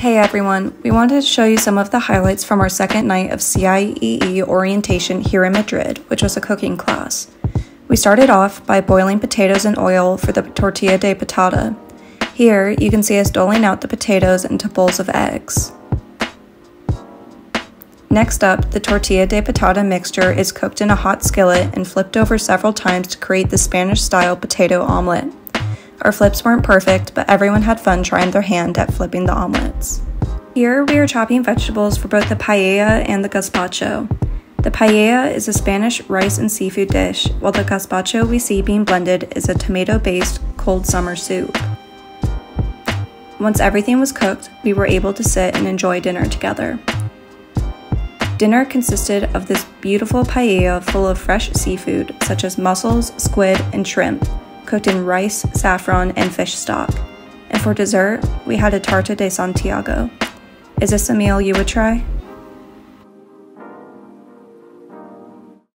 Hey everyone, we wanted to show you some of the highlights from our second night of CIEE orientation here in Madrid, which was a cooking class. We started off by boiling potatoes in oil for the tortilla de patata. Here, you can see us doling out the potatoes into bowls of eggs. Next up, the tortilla de patata mixture is cooked in a hot skillet and flipped over several times to create the Spanish style potato omelet. Our flips weren't perfect, but everyone had fun trying their hand at flipping the omelets. Here, we are chopping vegetables for both the paella and the gazpacho. The paella is a Spanish rice and seafood dish, while the gazpacho we see being blended is a tomato based cold summer soup. Once everything was cooked, we were able to sit and enjoy dinner together. Dinner consisted of this beautiful paella full of fresh seafood such as mussels, squid, and shrimp, cooked in rice, saffron, and fish stock. And for dessert, we had a tarta de Santiago. Is this a meal you would try?